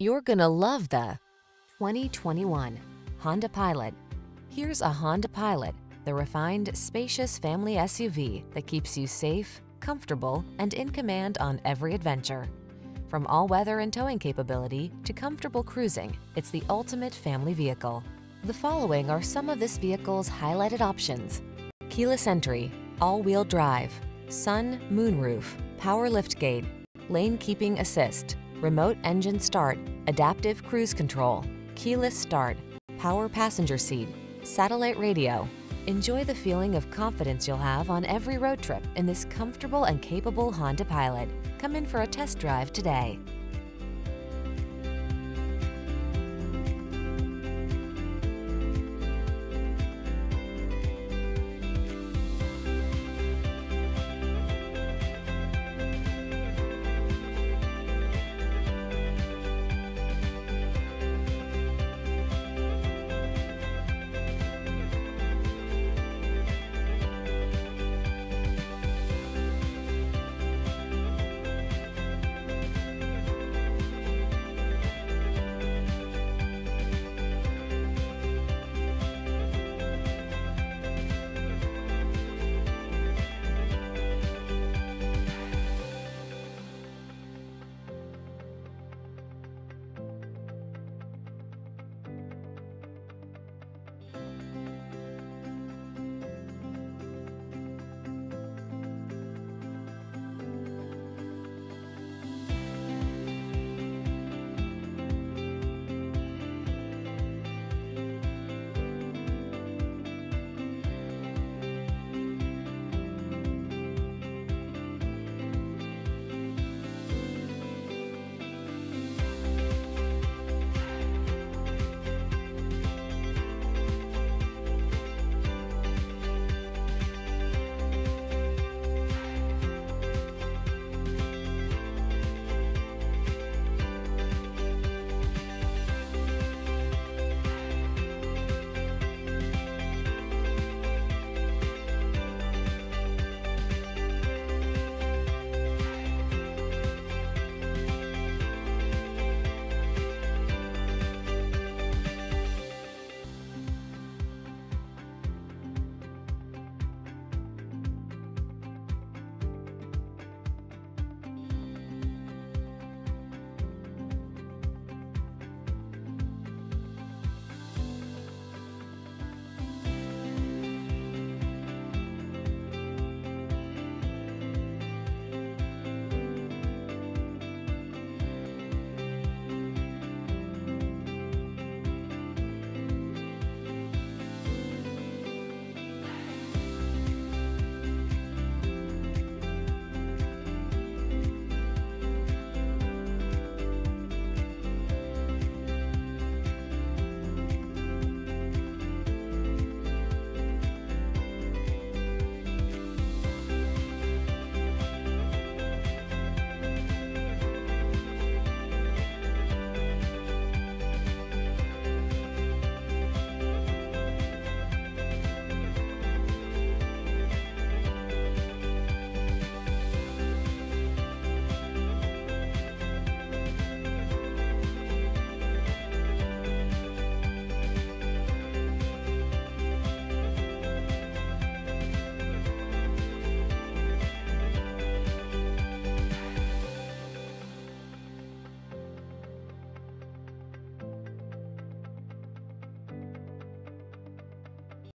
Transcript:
You're gonna love the 2021 Honda Pilot. Here's a Honda Pilot, the refined, spacious family SUV that keeps you safe, comfortable, and in command on every adventure. From all-weather and towing capability to comfortable cruising, it's the ultimate family vehicle. The following are some of this vehicle's highlighted options. Keyless entry, all-wheel drive, sun, moonroof, power liftgate, lane keeping assist, remote engine start, adaptive cruise control, keyless start, power passenger seat, satellite radio. Enjoy the feeling of confidence you'll have on every road trip in this comfortable and capable Honda Pilot. Come in for a test drive today.